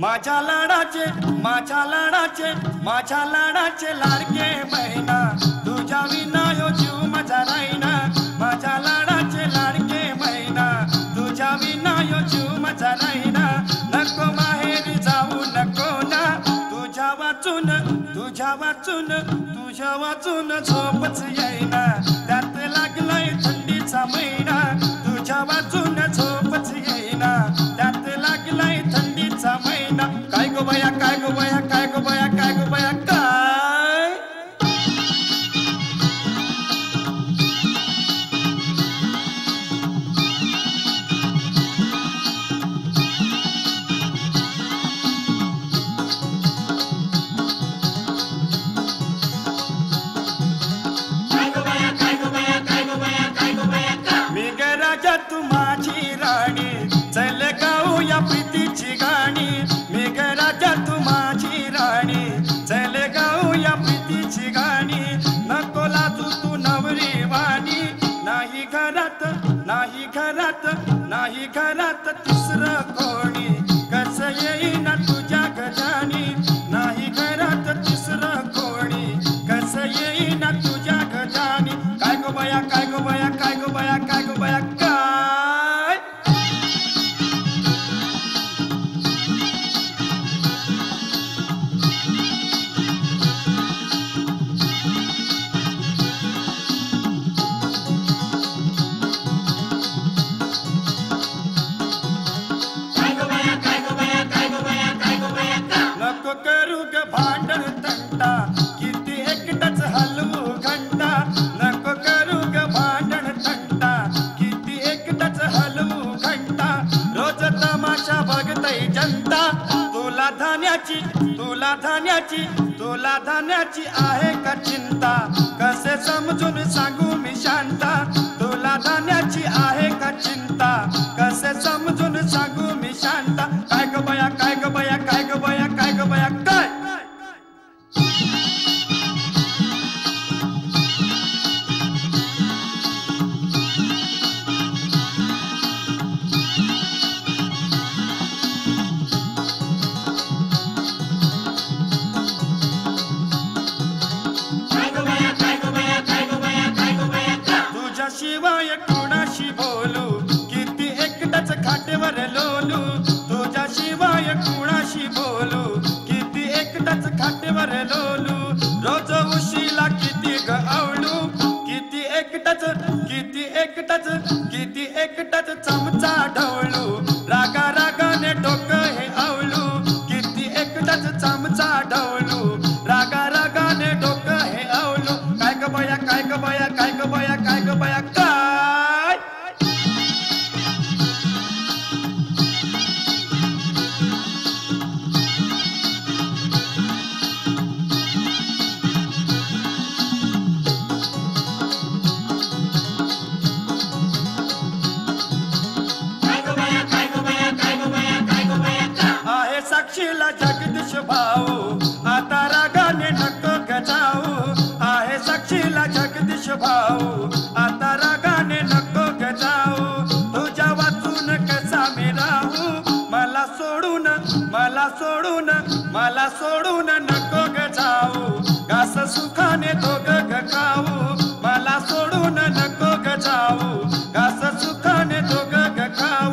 माझ्या लाडाचे माझ्या लाडाचे माझ्या लाडाचे लाडके बहिणा तुझ्या विना यो जीव माझा राहीना. माझ्या लाडाचे लाडके बहिणा तुझ्या विना यो जीव माझा राहीना. नको माहेरी जाऊ नको ना. तुझ्या वाचून तुझ्या वाचून तुझ्या वाचून झोपच येईना. त्यात लागलाय थंडीचा महिना. माझी राणी. चल गाऊया प्रीतीची गाणी. मी ग तू माझी राणी. चल गाऊया प्रीतीची गाणी. नको लाजू तू नवरी वाणी. नाही घरात नाही घरात नाही घरात तिसरं कोण? नको करू ग भांडण तंटा. किती एकटाच हलवू घंटा. नको करू ग भांडण तंटा. किती एकटाच हलवू घंटा. रोज तमाशा बघतय जनता. तुला धान्याची तुला धान्याची तुला धान्याची आहे का चिंता? कसे समजून सांगू मी शांता? तुला धान्याची आहे का चिंता? कसे समजून सांगू मी शांता? शिवाय कोणाशी बोलू? किती एकदाच खाटेवर लोलू? तुझ्याशिवाय कोणाशी बोलू? किती एकदाच खाटेवर लोलू? रोज उशीला किती ग आवडू किती एकटाच किती एकटाच किती एकटाच चमचा ढवळू? राग बया काय? आहे साक्षीला जगदीश भाऊ मला सोडून नको गजाऊ घास सुखाने दोघ ग खाऊ. मला सोडून नको गजाऊ घास सुखाने दोघ ग खाऊ.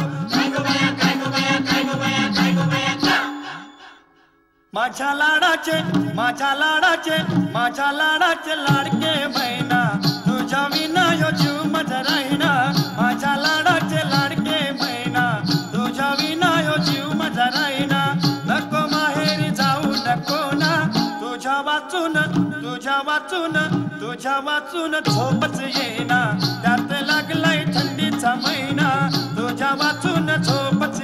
माझ्या लाडाचे माझ्या लाडाचे माझ्या लाडाचे लाडके बहिणा. तुझ्या विना यो जीव मज राहिना. तुझ्या वाचून तुझ्या वाचून झोपच येना त्यात लागलाय थंडीचा महिना. तुझ्या वाचून झोपच